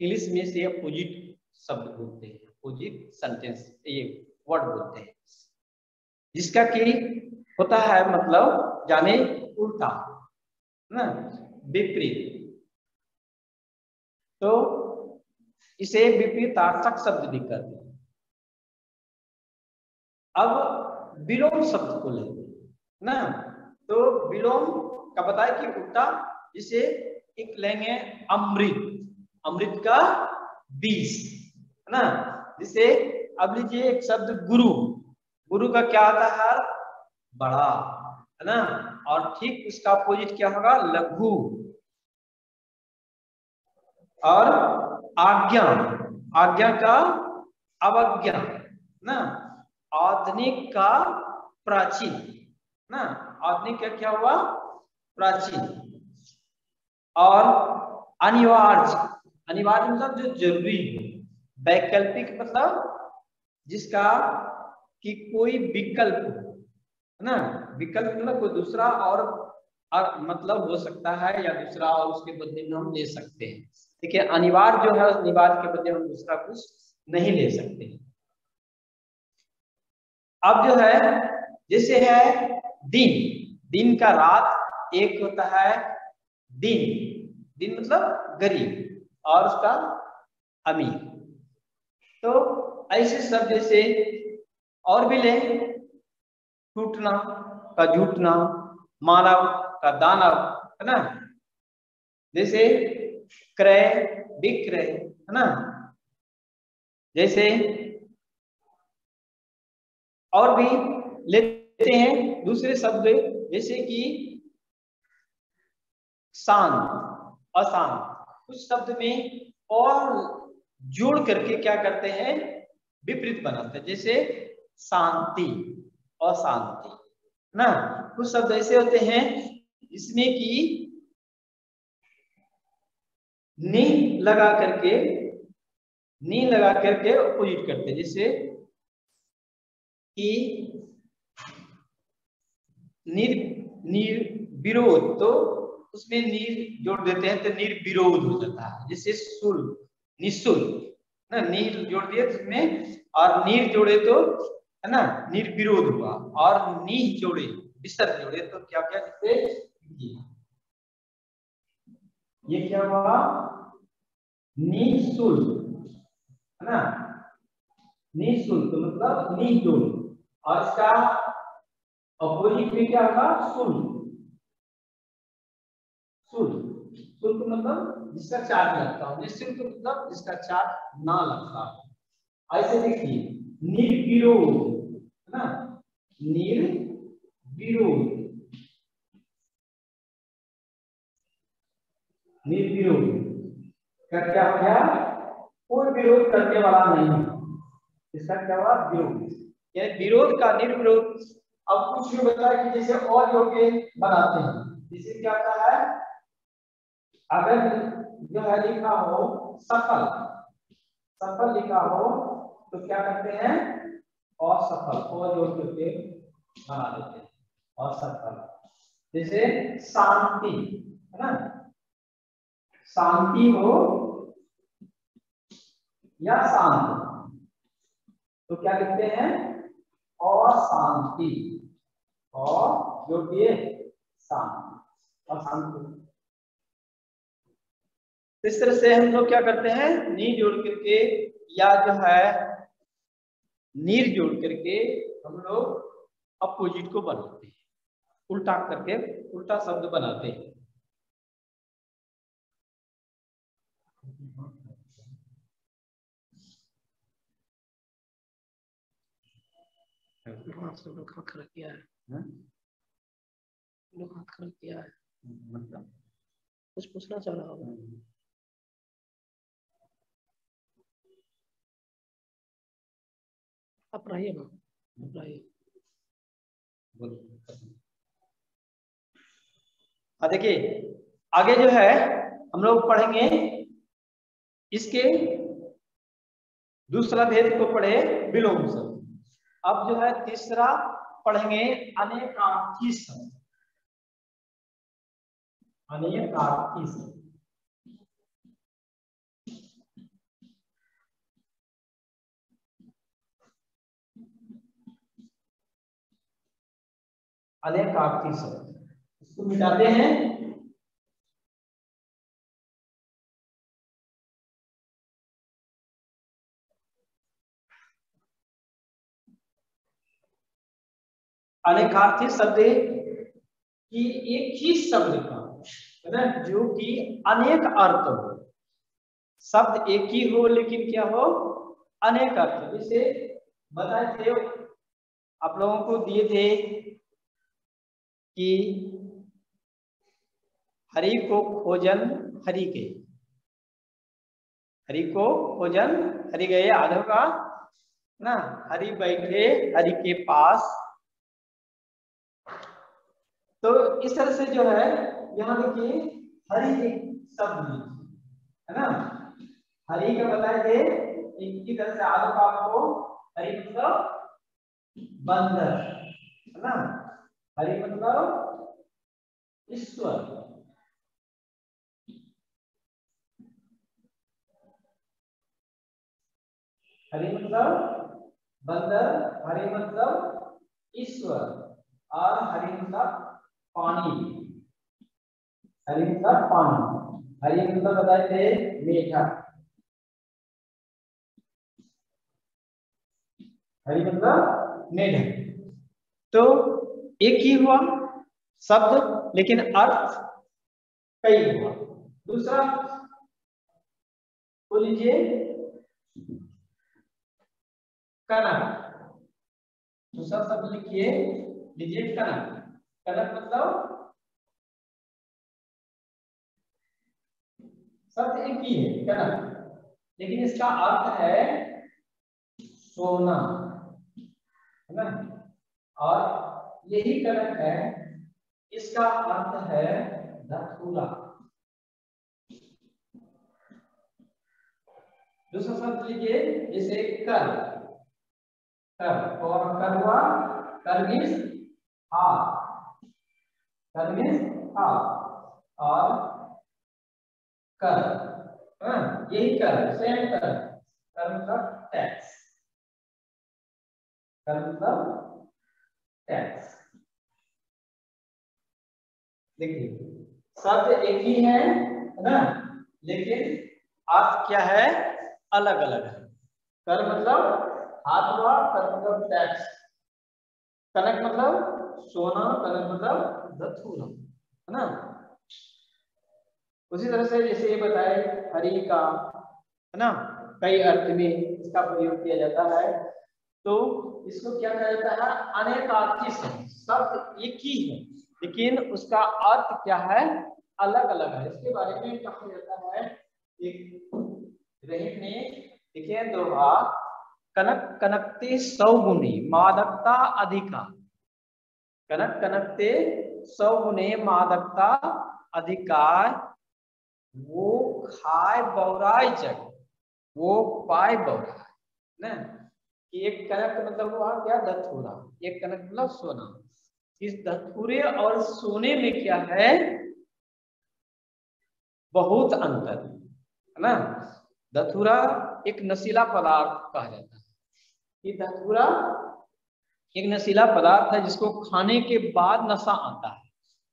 English में से opposite शब्द बोलते हैं। अपोजिट सेंटेंस ये वर्ड बोलते हैं। जिसका कि होता है मतलब जाने उल्टा ना? विपरीत। तो इसे विपरीतार्थक शब्द भी कहते हैं। अब विलोम शब्द को लेंगे ना? तो विलोम का बताया कि उल्टा, इसे एक लेंगे अमृत अमृत का बीज, है ना? जिसे अब लीजिए एक शब्द गुरु। गुरु का क्या आता है? बड़ा, है ना? और ठीक उसका अपोजिट क्या होगा? लघु। और आज्ञा आज्ञा का अवज्ञा ना? आधुनिक का प्राचीन ना? आधुनिक का क्या हुआ? प्राचीन। और अनिवार्य। अनिवार्य मतलब जो ज़रूरी है वैकल्पिक मतलब जिसका कि कोई विकल्प है ना? विकल्प मतलब कोई दूसरा और, और मतलब हो सकता है या दूसरा और उसके बदले में हम ले सकते हैं। देखिए अनिवार्य जो है अनिवार्य के बदले हम दूसरा कुछ नहीं ले सकते। अब जो है जैसे है दिन। दिन का रात एक होता है दिन। दिन मतलब गरीब और उसका अमीर। तो ऐसे शब्द जैसे और भी ले। टूटना का झूठना मानव का दानव है ना? जैसे क्रय, विक्रय, है ना? जैसे और भी लेते हैं दूसरे शब्द, जैसे कि शांत, अशांत। कुछ शब्द में और जोड़ करके क्या करते हैं? विपरीत बनाते हैं। जैसे शांति, अशांति, ना? कुछ शब्द ऐसे होते हैं जिसमें कि नी लगा करके, नी लगा करके अपोजिट करते हैं। जैसे कि निर निर्विरोध तो उसमें नीर जोड़ देते हैं तो निर्विरोध हो जाता है। जैसे सुल निशुल्क, ना, नीर जोड़ दिए उसमें और नीर जोड़े तो है ना निर्विरोध हुआ, और नी जोड़े विसर्ग जोड़े तो क्या क्या ये क्या हुआ? निशुल्क, है ना? निशुल्क तो मतलब जोड़। और इसका अपोजिट में क्या होगा शुल्क शुल्क शुल्क मतलब जिसका चार्ज लगता हो निःशुल्क मतलब जिसका चार्ज ना लगता हो। ऐसे देखिए, निर्विरोध, है ना? निर्विरोध। निर्विरोध। का क्या हो गया? कोई विरोध करने वाला नहीं इसका क्या हुआ? विरोध। यानी विरोध का निर्विरोध। अब कुछ भी बताया कि जैसे और योग्य बनाते हैं। जिसे क्या होता है? अगर जो है लिखा हो सफल सफल लिखा हो तो क्या करते हैं? असफल, और जोड़ करके बना देते हैं। असफल। जैसे शांति, है ना? शांति हो या शांत तो क्या लिखते हैं? अशांति। और जो दिए, शांति। अशांति इस तरह से हम लोग क्या करते हैं? नी जोड़ करके या जो है नीर जोड़ करके हम लोग अपोजिट को बनाते हैं। उल्टा करके उल्टा शब्द बनाते हैं। किया है? लोग हाथ खड़ा किया है। मतलब? कुछ पूछना चाह रहा होगा। आप रहिए आप रहिए देखिए, आगे जो है, हम लोग पढ़ेंगे इसके दूसरा भेद को पढ़े विलोम शब्द अब जो है, तीसरा पढ़ेंगे अनेकार्थी शब्द अनेकार्थी शब्द अनेकार्थी शब्द। इसको मिटाते हैं। अनेकार्थी शब्द कि एक ही शब्द का, है ना, जो कि अनेक अर्थ हो। शब्द एक ही हो, लेकिन क्या हो? अनेक अर्थ। जैसे बताए थे, आप लोगों को दिए थे कि हरि को खोजन हरि के। हरि को खोजन हरि गए आधो का, ना, हरि बैठे हरि के पास। तो इस तरह से जो है, यहाँ देखिए, हरि एक शब्द है ना? हरि का बताए थे ही तरह से आधो का आपको हरि मतलब बंदर, है ना? हरि मतलब ईश्वर हरि मतलब बंदर हरि मतलब ईश्वर और हरि मतलब पानी। हरि मतलब पानी। हरि मतलब बताए थे। मीठा हरि मतलब मेढ तो एक ही हुआ, शब्द, लेकिन अर्थ कई हुआ। दूसरा बोल लीजिए कनक दूसरा शब्द लिखिए, लीजिए कनक कनक मतलब शब्द एक ही है कनक लेकिन इसका अर्थ है सोना, है ना? और यही कनक है, इसका अर्थ है धतूरा दूसरा शब्द लीजिए जैसे कर। कर। और कर हुआ कर मीन्स हाथ कर मीन्स हाथ और कर। हाँ यही कर सेम कर। कर मतलब टैक्स कर मतलब टैक्स देखिए, शब्द एक ही है ना? लेकिन अर्थ क्या है? अलग अलग है। कर मतलब हाथ हुआ कर मतलब टैक्स कनक मतलब सोना, कनक मतलब धतूरा है ना? उसी तरह से जैसे ये बताए, हरि का, है ना? कई अर्थ में इसका प्रयोग किया जाता है। तो इसको क्या कहा जाता है? अनेकार्थी शब्द। एक ही है, लेकिन उसका अर्थ क्या है? अलग अलग है। इसके बारे में कहा जाता है? एक रहीम ने देखिए दोहा, कनक कनकते सौगुणी, मादकता अधिका। कनक कनकते सौगुणे, मादकता अधिकार वो खाए बौराय जग, वो पाए बौराय ना? कि एक कनक मतलब हुआ क्या धतूरा एक कनक मतलब सोना। इस धतूरे और सोने में क्या है? बहुत अंतर, है ना? धतूरा एक नशीला पदार्थ कहा जाता है। ये धतूरा एक नशीला पदार्थ है जिसको खाने के बाद नशा आता है।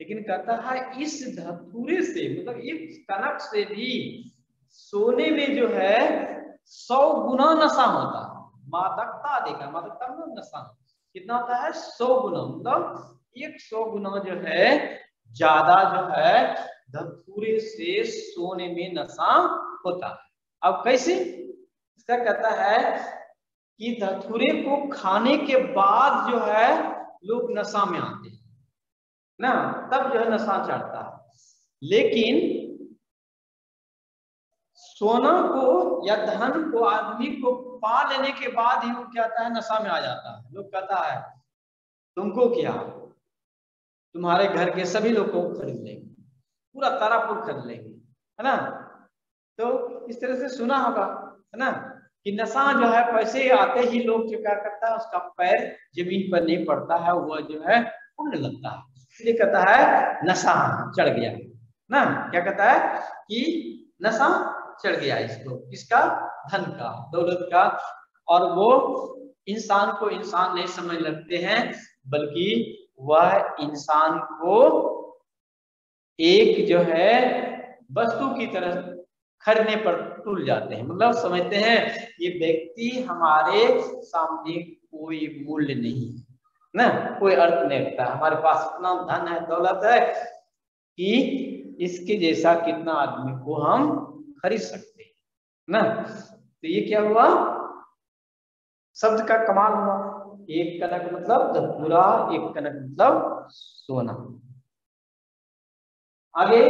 लेकिन कहता है, इस धतूरे से मतलब इस कनक से भी सोने में जो है, सौ गुना नशा होता है। मादकता देखा मादकता मतलब नशा कितना होता है? सौ गुना। मतलब एक सौ गुना जो है, ज़्यादा जो है, धतूरे से सोने में नशा होता अब कैसे? इसका कहता है कि धतूरे को खाने के बाद जो है, लोग नशा में आते हैं। ना, तब जो है नशा चढ़ता है। लेकिन सोना को या धन को, आदमी को पा लेने के बाद ही वो क्या आता है? नशा में आ जाता है। लोग कहता है, तुमको क्या? तुम्हारे घर के सभी लोग को खरीद लेंगे। पूरा तारापुर खरीद लेंगे। है ना? तो इस तरह से सुना होगा, है ना? कि नशा जो है, पैसे आते ही लोग जो क्या करता है, उसका पैर ज़मीन पर नहीं पड़ता है, वह जो है, उड़ने लगता है। इसलिए कहता है, नशा चढ़ गया। ना? क्या कहता है कि नशा चढ़ गया इसको। किसका? धन का, दौलत का। और वो इंसान को इंसान नहीं समझ लगते हैं, बल्कि वह इंसान को एक जो है वस्तु की तरह खरीदने पर तुल जाते हैं। मतलब समझते हैं, ये व्यक्ति हमारे सामने कोई मूल्य नहीं है, ना? कोई अर्थ नहीं रखता। हमारे पास इतना धन है, दौलत है कि इसके जैसा कितना आदमी को हम खरीद सकते हैं, ना? तो ये क्या हुआ? शब्द का कमाल हुआ। एक कनक मतलब पूरा, एक कनक मतलब सोना। आगे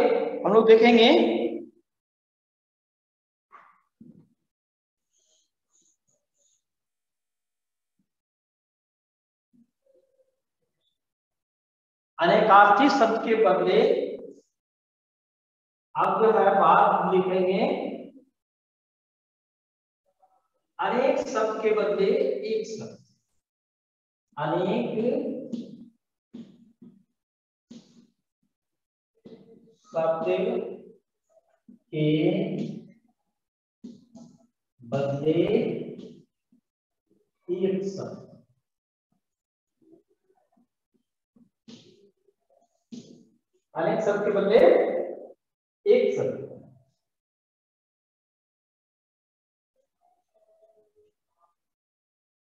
हम लोग देखेंगे। अनेकार्थी शब्द के बदले अब जो है बात हम लिखेंगे, अनेक शब्द के बदले एक शब्द अनेक शब्द के बदले एक शब्द अनेक शब्द के बदले एक शब्द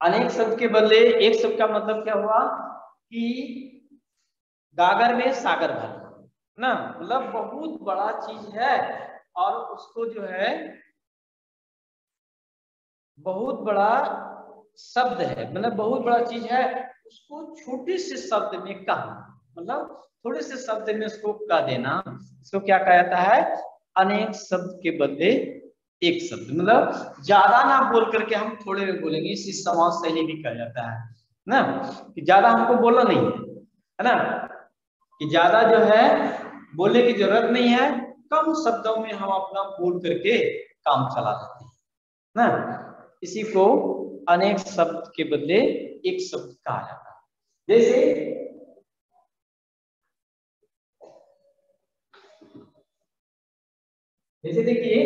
अनेक शब्द के बदले एक शब्द का मतलब क्या हुआ? कि गागर में सागर भर। ना? मतलब बहुत बड़ा चीज़ है और उसको जो है, बहुत बड़ा शब्द है। मतलब बहुत बड़ा चीज़ है, उसको छोटे से शब्द में कहा। मतलब थोड़े से शब्द में उसको कह देना। इसको क्या कहा जाता है? अनेक शब्द के बदले एक शब्द। मतलब ज़्यादा ना बोल करके हम थोड़े में बोलेंगे, इसी समाज शैली भी कहा जाता है ना? कि ज़्यादा हमको बोलना नहीं है है ना? कि ज़्यादा जो है, बोलने की ज़रूरत नहीं है, कम शब्दों में हम अपना बोल करके काम चला देते हैं ना? इसी को अनेक शब्द के बदले एक शब्द कहा जाता है। जैसे जैसे देखिए,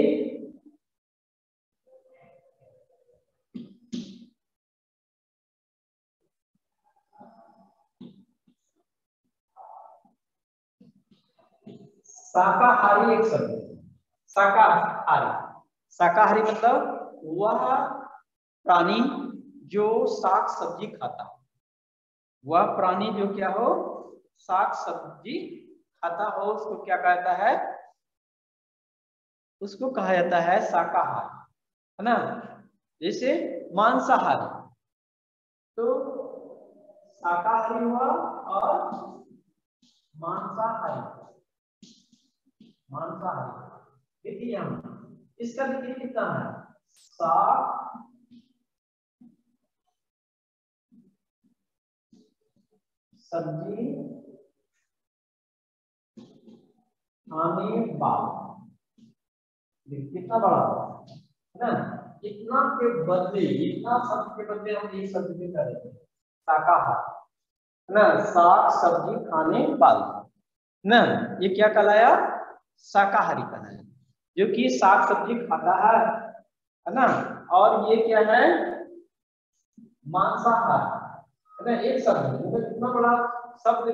शाकाहारी एक शब्द शाकाहारी। शाकाहारी मतलब वह प्राणी जो साग सब्ज़ी खाता हो। वह प्राणी जो क्या हो, साग सब्ज़ी खाता हो, उसको क्या कहता है? उसको कहा जाता है शाकाहार, है ना? जैसे मांसाहारी। तो शाकाहारी हुआ और मांसाहारी। मांसाहारी। देखिए हम इसका देखिए कितना है? साग सब्ज़ी। खाने कितना बड़ा है ना? इतना के बदले, इतना शब्द के बदले हम एक शब्द में करेंगे शाकाहार ना? साग, सब्ज़ी, खाने वाला ना? ये क्या कहलाया? शाकाहारी कहलाया, जो कि साग, सब्ज़ी खाता है है ना? और ये क्या है? मांसाहार, है ना? एक शब्द मतलब कितना बड़ा शब्द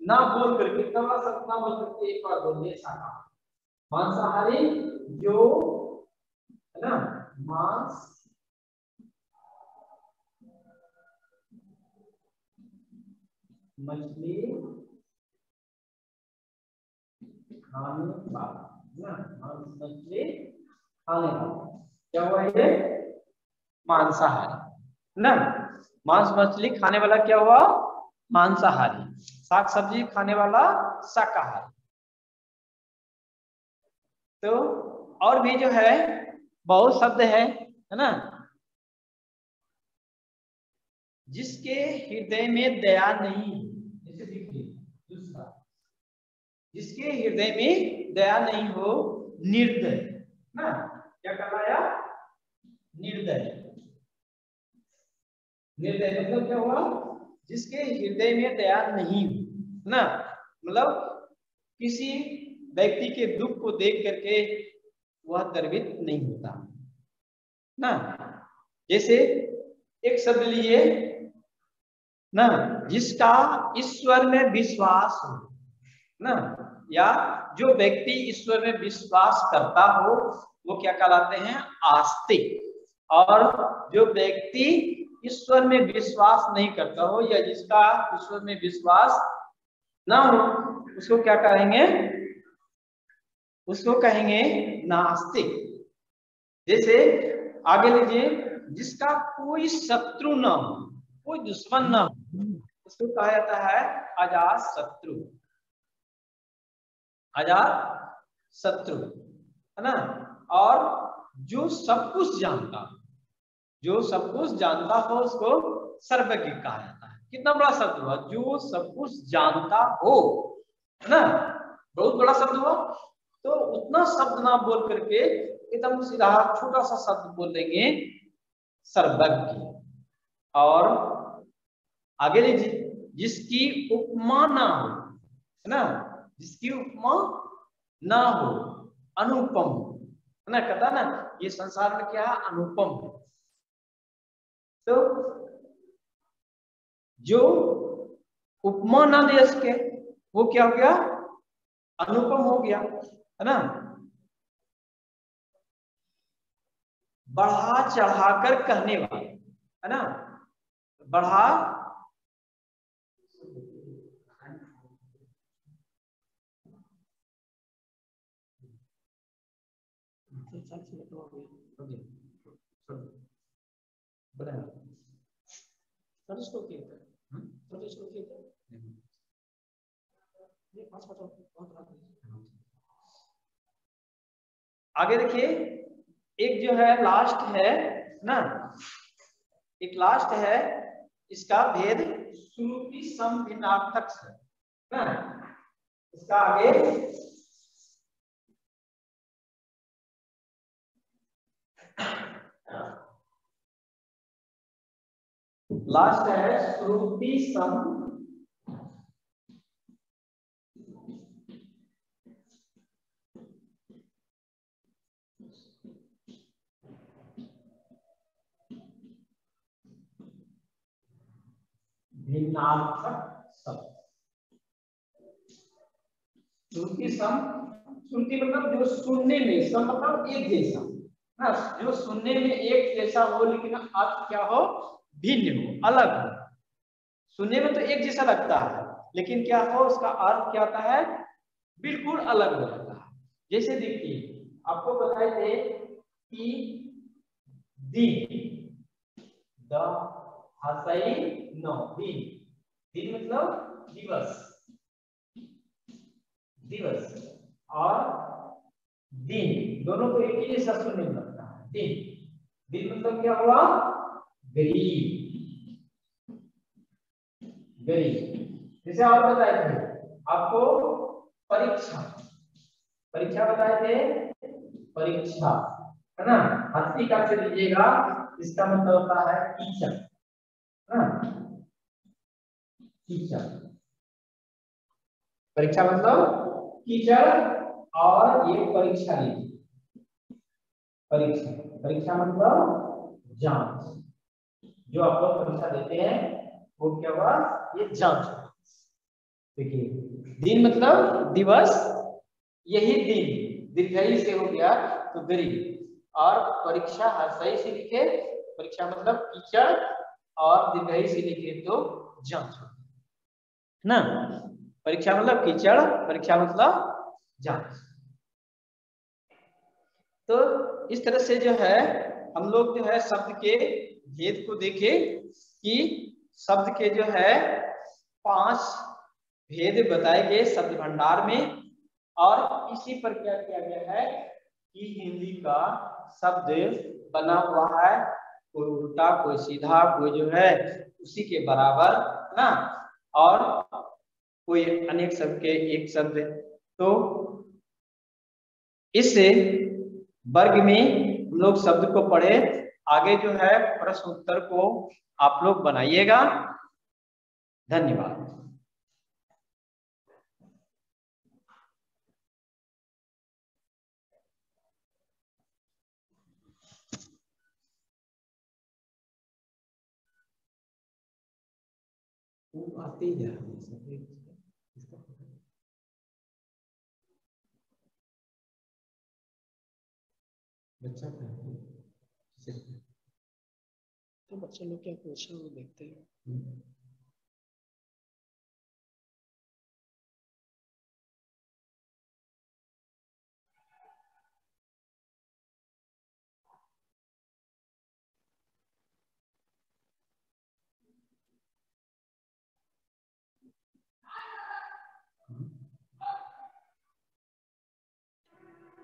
ना बोल करके कितना बड़ा शब्द ना बोल करके एक बार बोलिए शाकाहार। मांसाहारी जो, है ना, मांस, मछली, खाने वाला मांस, मछली, खाने वाला। क्या हुआ ये? मांसाहारी ना? मांस, मछली, खाने वाला क्या हुआ? मांसाहारी। साग, सब्ज़ी, खाने वाला शाकाहारी। तो और भी जो है, बहुत शब्द है है ना? जिसके हृदय में दया नहीं, जैसे जिसके हृदय में दया नहीं हो, निर्दय ना? क्या कहलाया? निर्दय। निर्दय मतलब क्या हुआ? जिसके हृदय में दया नहीं ना? मतलब किसी व्यक्ति के दुख को देख करके वह गर्वित नहीं होता। ना? जैसे एक शब्द लिए, ना? जिसका ईश्वर में विश्वास हो, ना? या जो व्यक्ति ईश्वर में विश्वास करता हो, वो क्या कहलाते हैं? आस्तिक। और जो व्यक्ति ईश्वर में विश्वास नहीं करता हो, या जिसका ईश्वर में विश्वास ना हो, उसको क्या कहेंगे? उसको कहेंगे नास्तिक। जैसे, आगे लीजिए, जिसका कोई शत्रु न हो, कोई दुश्मन न हो, उसको कहा जाता है अजात शत्रु अजात शत्रु है ना? और जो सब कुछ जानता, जो सब कुछ जानता हो, उसको सर्वज्ञ कहा जाता है। कितना बड़ा शब्द हुआ? जो सब कुछ जानता हो, है ना? बहुत बड़ा शब्द हुआ। तो उतना शब्द ना बोल करके एकदम सीधा छोटा सा शब्द बोल देंगे सर्वज्ञ। और आगे लीजिए जिसकी उपमा ना हो, है ना? जिसकी उपमा ना हो, अनुपम, है ना? कहता ना, ये संसार में क्या है? अनुपम है। तो जो उपमा ना दे सके, वो क्या हो गया? अनुपम हो गया। है ना बढ़ा चढ़ाकर कहने वाले है ना बढ़ा हो चालीस को किए थे चालीस को किए थे ये पाँच पाँच बहुत रात में आगे देखिए, एक जो है लास्ट है ना? एक लास्ट है, इसका भेद श्रुति सम से, ना? इसका आगे लास्ट है श्रुति सम भिन्नार्थक शब्द। श्रुति सम, श्रुति मतलब जो सुनने में, सम मतलब एक जैसा। ना जो सुनने में एक जैसा हो, लेकिन अर्थ क्या हो? भिन्न हो, अलग हो। सुनने में तो एक जैसा लगता है, लेकिन क्या हो, उसका अर्थ क्या होता है? बिल्कुल अलग हो जाता है। जैसे देखिए, आपको बताए थे कि दिन, द हसई नो दिन दिन मतलब दिवस दिवस और दिन दोनों को एक ही जैसा सुनने में लगता है। दिन दिन मतलब क्या हुआ? गरीब गरीब जैसे और बताए थे, आपको परीक्षा। परीक्षा बताए थे? परीक्षा। है ना? हस्ती का से लीजिएगा इसका मतलब होता है टीचर परीक्षा मतलब टीचर, और ये परीक्षा लीजिए। परीक्षा परीक्षा मतलब जाँच। जो आप लोग परीक्षा देते हैं, वो क्या हुआ? ये जाँच देखिए, दिन मतलब दिवस, यही दिन। दीर्घई से हो गया तो गरीब। और परीक्षा हर सही से लिखे, परीक्षा मतलब टीचर और दीर्घई से लिखे तो जाँच ना? परीक्षा मतलब कीचड़, परीक्षा मतलब जाँच। तो इस तरह से जो है, हम लोग जो है शब्द के भेद को देखे कि शब्द के जो है पाँच भेद बताए गए शब्द भंडार में और इसी पर क्या किया गया है कि हिंदी का शब्द बना हुआ है। कोई उल्टा, कोई सीधा, कोई जो है, उसी के बराबर ना? और कोई अनेक शब्द के एक शब्द तो इस वर्ग में हम लोग शब्द को पढ़े, आगे जो है प्रश्न उत्तर को आप लोग बनाइएगा। धन्यवाद। वो आते ही जा रहे है। बच्चा तो बच्चे लोग क्या पूछ, वो देखते हैं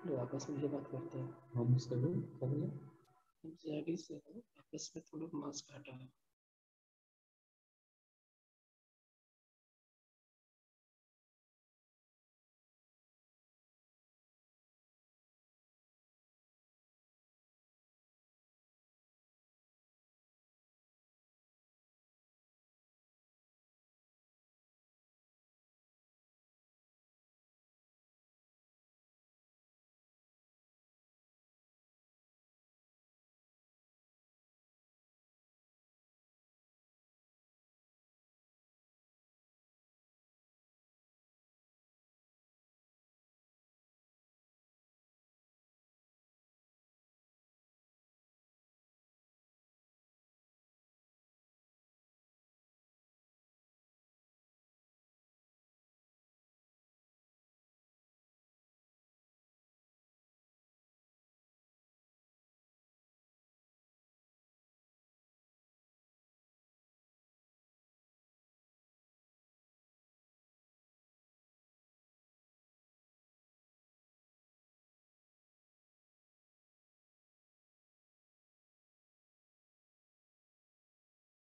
लोग आपस में ये बात करते हैं हम सभी लोग कर ले जेडी से आपस में थोड़ा मास्क हटा